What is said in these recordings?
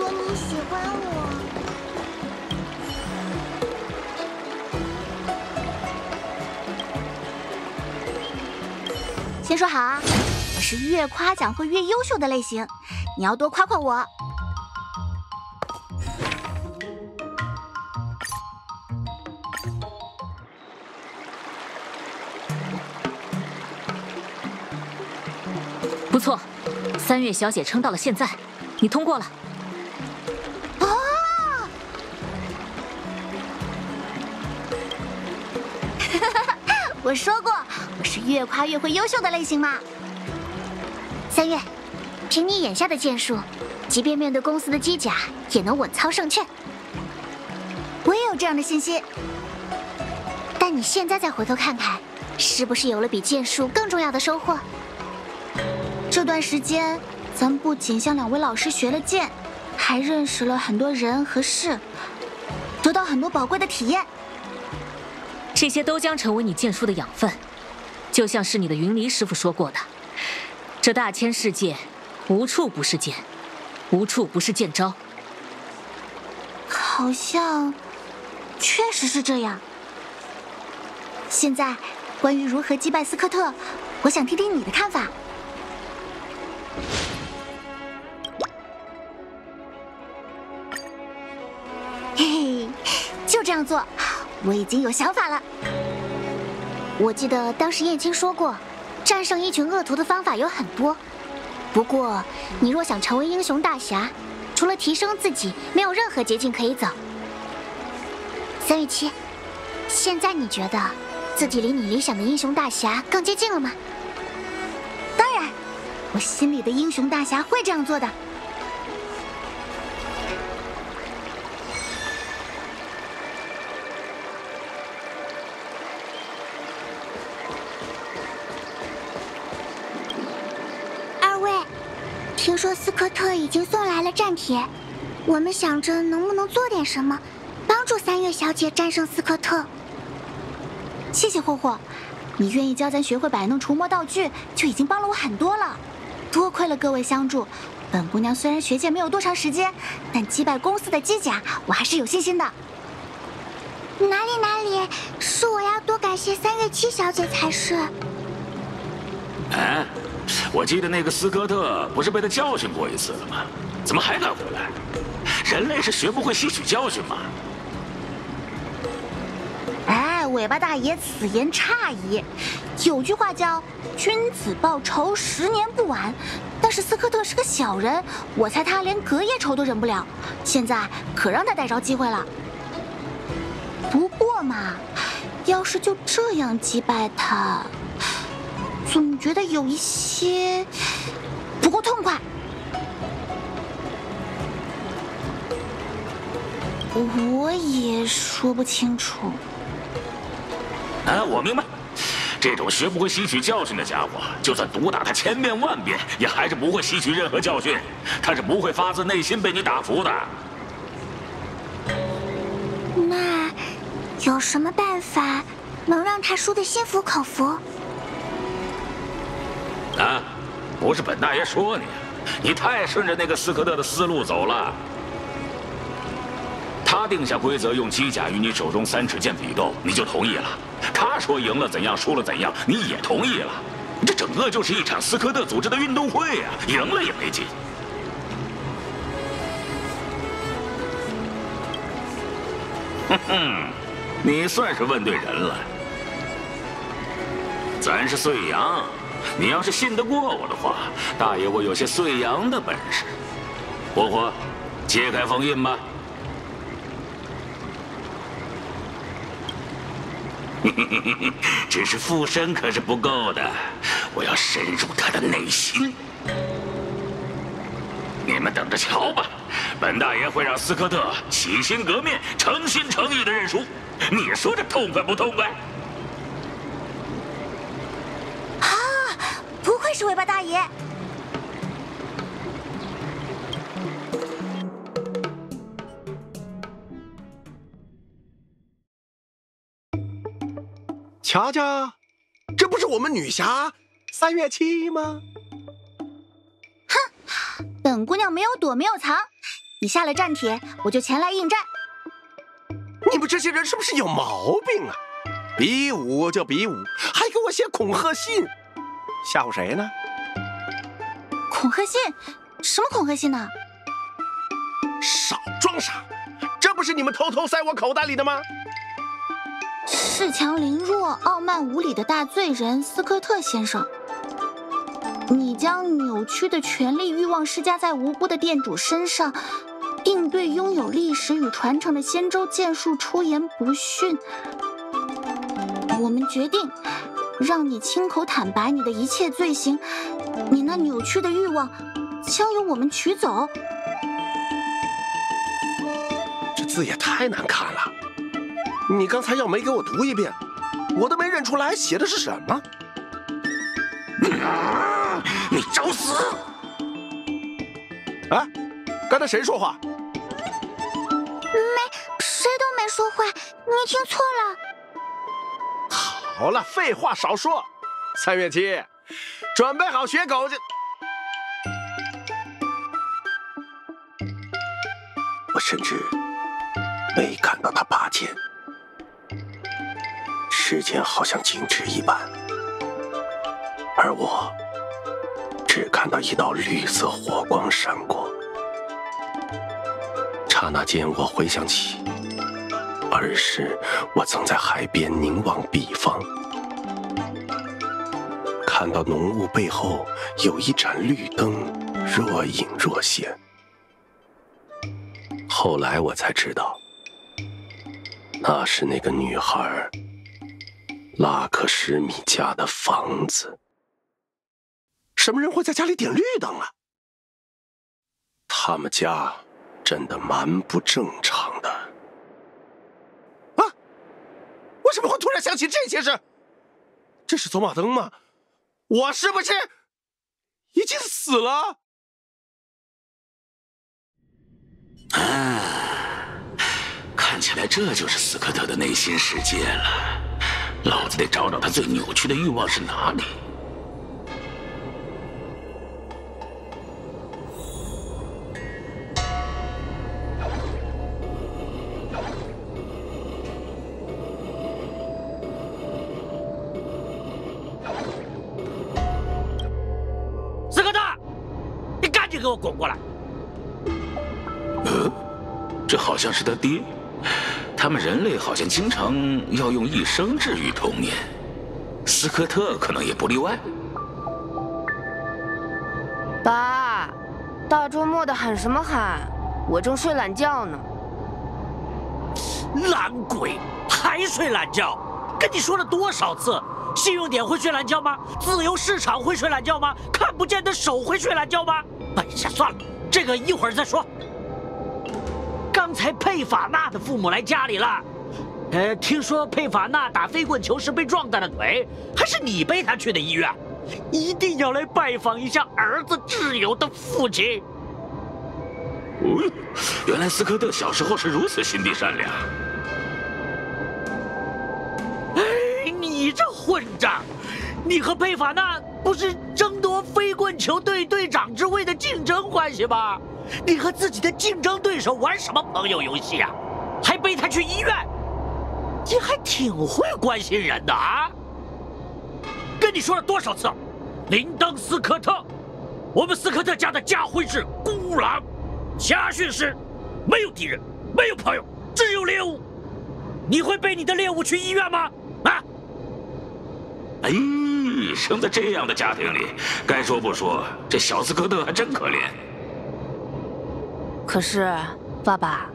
说你喜欢我。先说好啊，我是越夸奖会越优秀的类型，你要多夸夸我。不错，三月小姐撑到了现在，你通过了。我说过我是越夸越会优秀的类型嘛。三月，凭你眼下的剑术，即便面对公司的机甲，也能稳操胜券。我也有这样的信心。但你现在再回头看看，是不是有了比剑术更重要的收获？这段时间，咱不仅向两位老师学了剑，还认识了很多人和事，得到很多宝贵的体验。这些都将成为你剑术的养分，就像是你的云离师傅说过的，这大千世界，无处不是剑，无处不是剑招。好像，确实是这样。现在，关于如何击败斯科特，我想听听你的看法。嘿嘿，就这样做，我已经有想法了。我记得当时燕青说过，战胜一群恶徒的方法有很多。不过，你若想成为英雄大侠，除了提升自己，没有任何捷径可以走。三月七，现在你觉得自己离你理想的英雄大侠更接近了吗？当然，我心里的英雄大侠会这样做的。听说斯科特已经送来了战帖，我们想着能不能做点什么，帮助三月小姐战胜斯科特。谢谢霍霍，你愿意教咱学会摆弄除魔道具，就已经帮了我很多了。多亏了各位相助，本姑娘虽然学剑没有多长时间，但击败公司的机甲，我还是有信心的。哪里哪里，是我要多感谢三月七小姐才是。哎，我记得那个斯科特不是被他教训过一次了吗？怎么还敢回来？人类是学不会吸取教训吗？哎，尾巴大爷，此言差矣。有句话叫“君子报仇，十年不晚”。但是斯科特是个小人，我猜他连隔夜仇都忍不了。现在可让他逮着机会了。不过嘛，要是就这样击败他，总觉得有一些不够痛快。我也说不清楚。啊，我明白，这种学不会吸取教训的家伙，就算毒打他千遍万遍，也还是不会吸取任何教训。他是不会发自内心被你打服的。那有什么办法能让他输得心服口服？不是本大爷说你，你太顺着那个斯科特的思路走了。他定下规则，用机甲与你手中三尺剑比斗，你就同意了。他说赢了怎样，输了怎样，你也同意了。这整个就是一场斯科特组织的运动会呀，赢了也没劲。哼哼，你算是问对人了。咱是碎阳，你要是信得过我的话，大爷我有些碎阳的本事。火火，揭开封印吧。只是附身可是不够的，我要深入他的内心。你们等着瞧吧，本大爷会让斯科特洗心革面、诚心诚意的认输。你说这痛快不痛快？啊！不愧是尾巴大爷。瞧瞧，这不是我们女侠三月七吗？哼，本姑娘没有躲，没有藏，你下了战帖，我就前来应战。你们这些人是不是有毛病啊？比武就比武，还给我写恐吓信，吓唬谁呢？恐吓信？什么恐吓信呢？少装傻，这不是你们偷偷塞我口袋里的吗？恃强凌弱、傲慢无礼的大罪人斯科特先生，你将扭曲的权力欲望施加在无辜的店主身上，并对拥有历史与传承的仙州剑术出言不逊。我们决定让你亲口坦白你的一切罪行，你那扭曲的欲望将由我们取走。这字也太难看了。你刚才要没给我读一遍，我都没认出来写的是什么。你找死！啊，刚才谁说话？没，谁都没说话，你听错了。好了，废话少说。三月七，准备好学狗去。我甚至没看到他拔剑。时间好像静止一般，而我只看到一道绿色火光闪过。刹那间，我回想起儿时我曾在海边凝望彼方，看到浓雾背后有一盏绿灯若隐若现。后来我才知道，那是那个女孩。拉克什米家的房子，什么人会在家里点绿灯啊？他们家真的蛮不正常的。啊！为什么会突然想起这些事？这是走马灯吗？我是不是已经死了？啊！看起来这就是斯科特的内心世界了。老子得找找他最扭曲的欲望是哪里。爹。他们人类好像经常要用一生治愈童年，斯科特可能也不例外。爸，大周末的喊什么喊？我正睡懒觉呢。懒鬼，还睡懒觉？跟你说了多少次，信用点会睡懒觉吗？自由市场会睡懒觉吗？看不见的手会睡懒觉吗？哎呀，算了，这个一会儿再说。刚才佩法纳的父母来家里了，呃，听说佩法纳打飞棍球时被撞断了腿，还是你背他去的医院，一定要来拜访一下儿子挚友的父亲。哦，原来斯科特小时候是如此心地善良。哎，你这混账！你和佩法纳不是争夺飞棍球队队长之位的竞争关系吗？你和自己的竞争对手玩什么朋友游戏啊？还背他去医院？你还挺会关心人的啊！跟你说了多少次，林登斯科特，我们斯科特家的家徽是孤狼，家训是没有敌人，没有朋友，只有猎物。你会背你的猎物去医院吗？啊？哎，生在这样的家庭里，该说不说，这小斯科特还真可怜。可是，爸爸，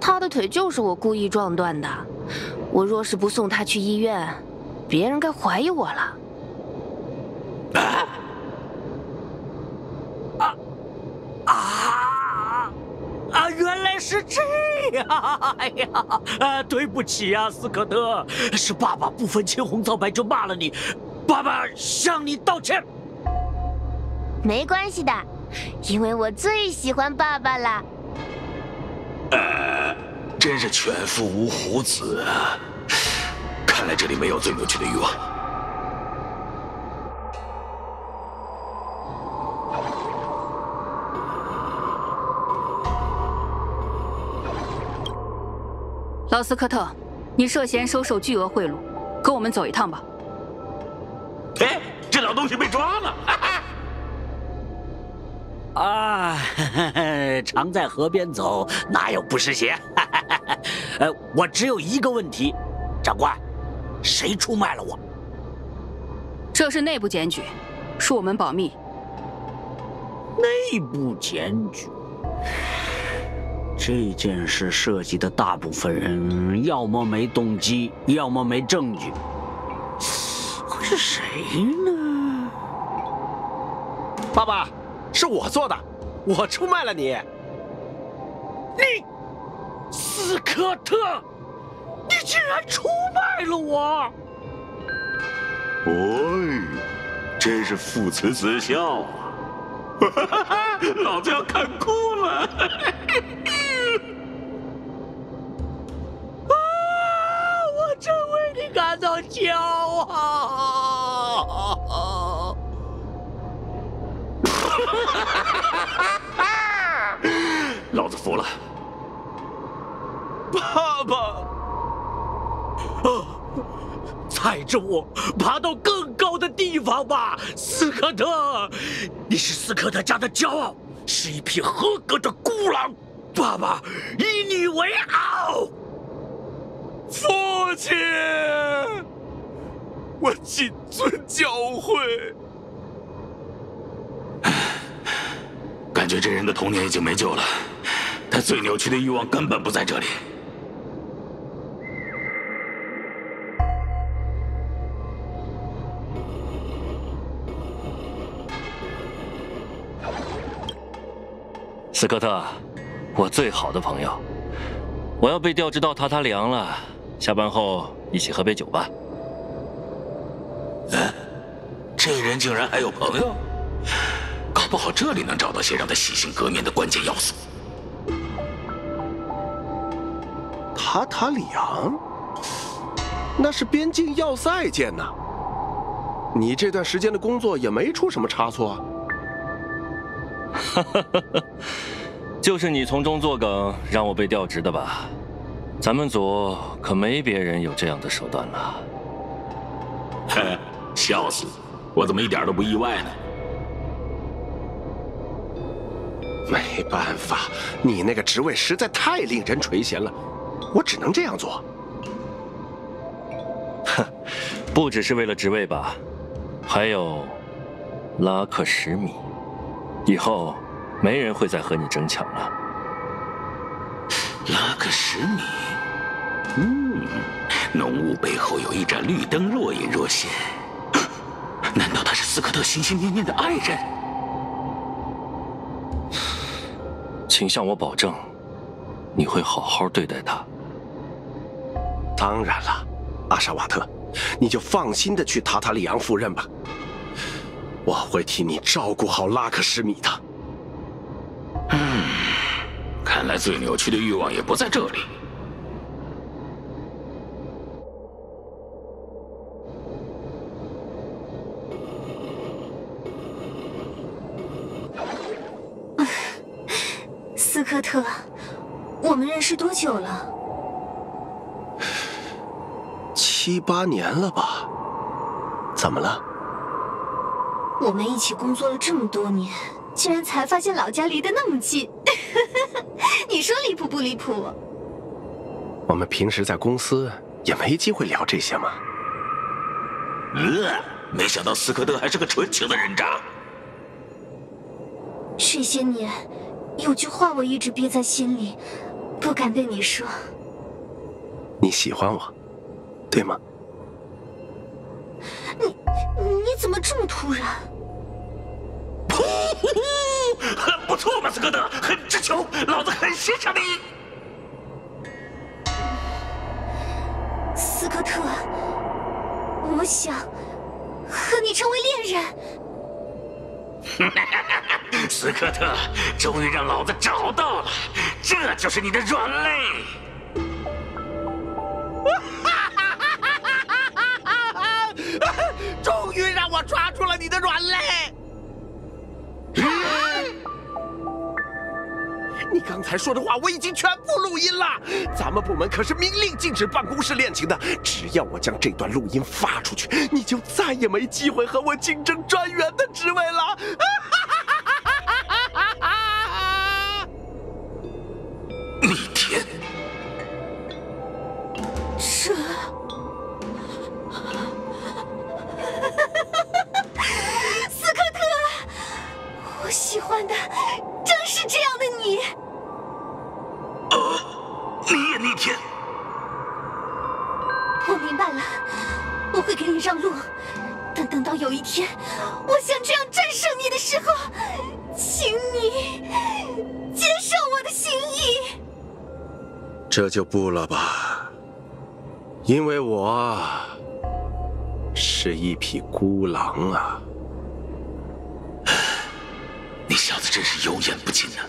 他的腿就是我故意撞断的。我若是不送他去医院，别人该怀疑我了。啊啊啊！啊！原来是这样！哎呀，啊，对不起啊，斯科特，是爸爸不分青红皂白就骂了你，爸爸向你道歉。没关系的因为我最喜欢爸爸了。呃真是犬父无虎子啊。看来这里没有最有趣的欲望。老斯科特你涉嫌收受巨额贿赂跟我们走一趟吧。哎，这老东西被抓了！啊，常在河边走，哪有不湿鞋？呃，我只有一个问题，长官，谁出卖了我？这是内部检举，恕我们保密。内部检举，这件事涉及的大部分人，要么没动机，要么没证据。会是谁呢？爸爸，是我做的，我出卖了你。你，斯科特，你竟然出卖了我！哦，真是父慈子孝啊！老子要看哭了！骄傲！老子服了，爸爸。啊！踩着我爬到更高的地方吧，斯科特！你是斯科特家的骄傲，是一匹合格的孤狼。爸爸以你为傲。父亲，我谨遵教诲。感觉这人的童年已经没救了，他最扭曲的欲望根本不在这里。斯科特，我最好的朋友，我要被调职到塔塔里昂了。下班后一起喝杯酒吧。嗯，这人竟然还有朋友，搞不好这里能找到些让他洗心革面的关键要素。塔塔里昂，那是边境要塞舰呐。你这段时间的工作也没出什么差错啊。哈哈哈哈就是你从中作梗，让我被调职的吧？咱们组可没别人有这样的手段了。哼，笑死！我怎么一点都不意外呢？没办法，你那个职位实在太令人垂涎了，我只能这样做。哼，不只是为了职位吧？还有拉克什米。以后没人会再和你争抢了。拉克什米，嗯，浓雾背后有一盏绿灯若隐若现，难道他是斯科特心心念念的爱人？请向我保证，你会好好对待他。当然了，阿沙瓦特，你就放心的去塔塔里昂赴任吧。我会替你照顾好拉克什米的。嗯，看来最扭曲的欲望也不在这里。特，我们认识多久了？七八年了吧？怎么了？我们一起工作了这么多年，竟然才发现老家离得那么近，你说离谱不离谱？我们平时在公司也没机会聊这些嘛。呃，没想到斯科特还是个纯情的人渣。这些年，有句话我一直憋在心里，不敢对你说。你喜欢我，对吗？你你怎么这么突然？很 不错，马斯科特，很直球，老子很欣赏你。斯科特，我想和你成为恋人。斯科特，终于让老子找到了，这就是你的软肋。终于让我抓住了你的软肋！你刚刚才说的话我已经全部录音了。咱们部门可是明令禁止办公室恋情的。只要我将这段录音发出去，你就再也没机会和我竞争专员的职位了。逆这就不了吧，因为我是一匹孤狼啊！你小子真是油盐不进啊！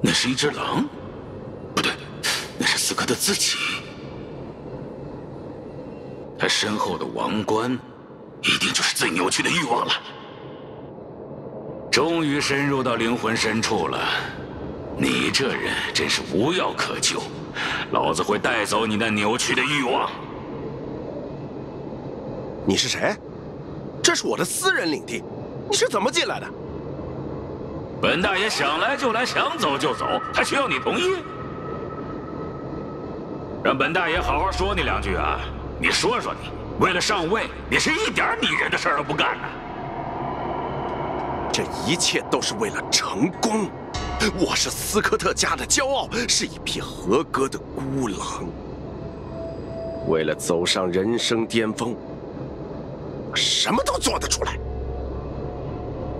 那是一只狼，不对，那是斯科特自己。他身后的王冠，最扭曲的欲望了。终于深入到灵魂深处了，你这人真是无药可救。老子会带走你那扭曲的欲望。你是谁？这是我的私人领地，你是怎么进来的？本大爷想来就来，想走就走，还需要你同意？让本大爷好好说你两句啊！你说说你，为了上位，你是一点拟人的事儿都不干呢？这一切都是为了成功。我是斯科特家的骄傲，是一匹合格的孤狼。为了走上人生巅峰，我什么都做得出来。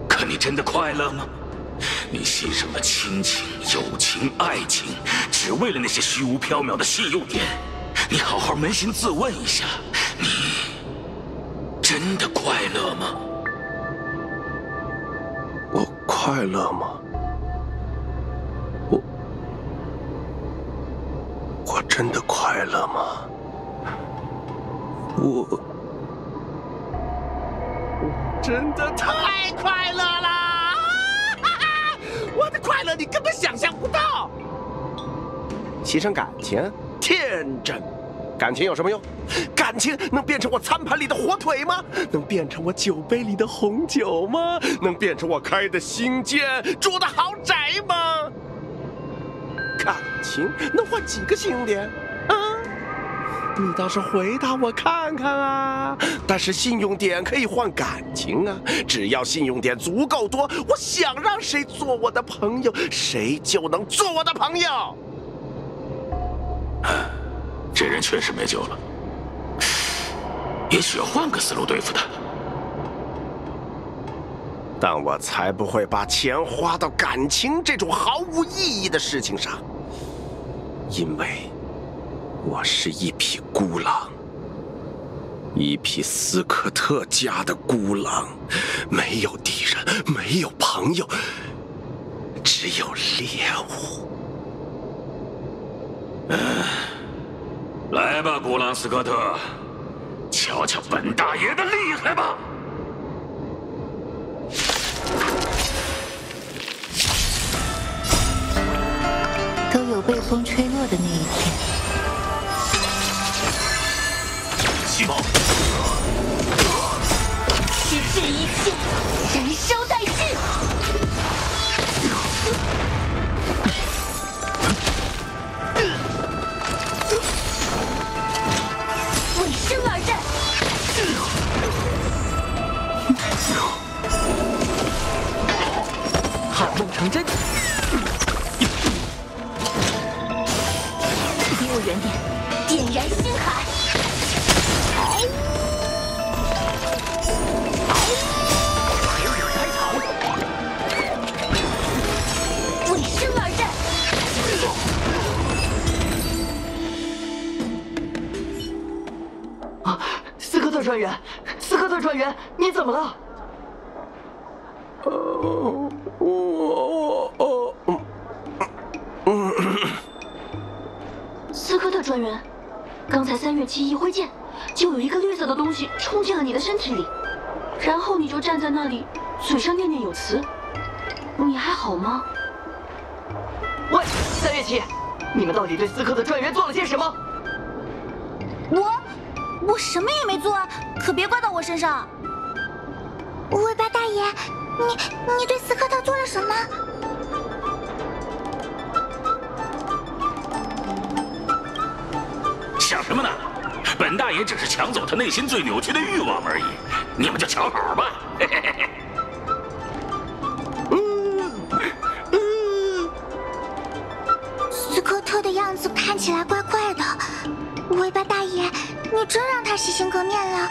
可你真的快乐吗？你牺牲了亲情、友情、爱情，只为了那些虚无缥缈的信用点。你好好扪心自问一下，你真的快乐吗？我快乐吗？我我真的快乐吗？我我真的太快乐了！我的快乐你根本想象不到。牺牲感情，天真。感情有什么用？感情能变成我餐盘里的火腿吗？能变成我酒杯里的红酒吗？能变成我开的新店、住的豪宅吗？感情能换几个信用点？啊？你倒是回答我看看啊！但是信用点可以换感情啊！只要信用点足够多，我想让谁做我的朋友，谁就能做我的朋友。这人确实没救了，也许要换个思路对付他。但我才不会把钱花到感情这种毫无意义的事情上，因为我是一匹孤狼，一匹斯科特家的孤狼，没有敌人，没有朋友，只有猎物。嗯。来吧，古朗斯科特，瞧瞧本大爷的厉害吧！都有被风吹落的那一天。特专员，斯科特专员，你怎么了？斯科特专员，刚才三月七一挥剑，就有一个绿色的东西冲进了你的身体里，然后你就站在那里，嘴上念念有词。你还好吗？喂，三月七，你们到底对斯科特专员做了些什么？我，我什么也没做啊，可别怪到我身上。尾巴大爷，你你对斯科特做了什么？想什么呢？本大爷只是抢走他内心最扭曲的欲望而已，你们就瞧好吧。嘿嘿嘿嘿。斯科特的样子看起来怪怪的，尾巴大爷，你真让他洗心革面了？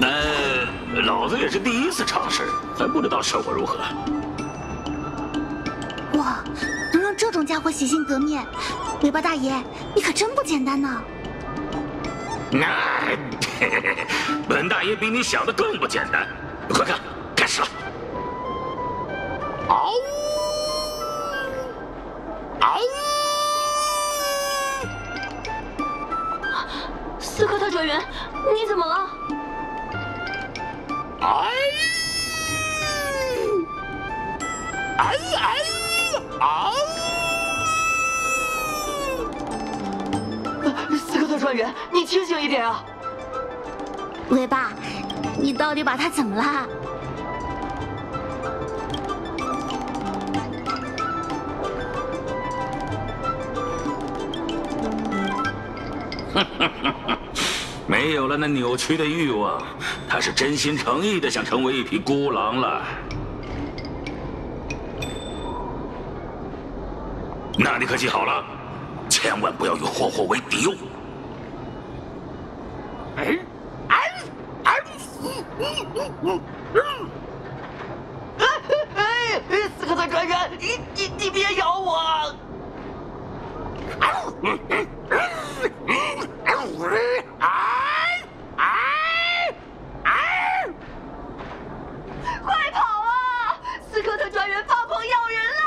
那老子也是第一次尝试，还不知道效果如何。哇，能让这种家伙洗心革面，尾巴大爷，你可真不简单呢。那，嘿嘿嘿，本大爷比你想的更不简单。快看，斯科特专员，你怎么了？哎！哎哎！啊！斯科特专员，你清醒一点啊！尾巴，你到底把他怎么了？没有了那扭曲的欲望，他是真心诚意的想成为一匹孤狼了。那你可记好了，千万不要与霍霍为敌哦。哎？哎？哎！斯科特专员，你你你别咬我跑啊！斯科特专员发狂咬人了！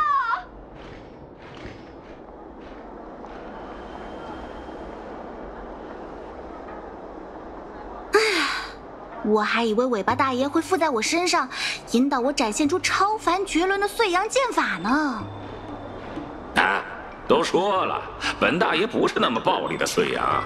我还以为尾巴大爷会附在我身上，引导我展现出超凡绝伦的碎阳剑法呢。啊，都说了，本大爷不是那么暴力的碎阳。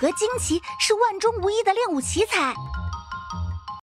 和惊奇是万中无一的练武奇才。